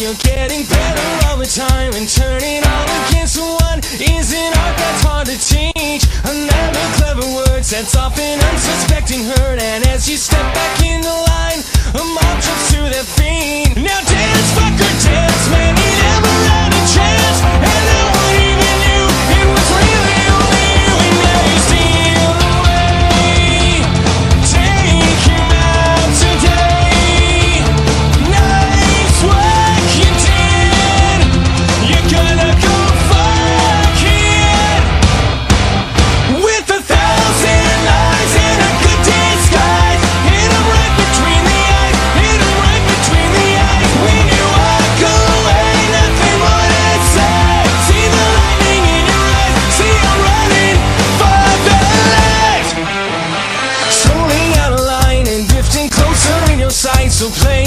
you're getting better all the time and turning all against one. Isn't art that's hard to So play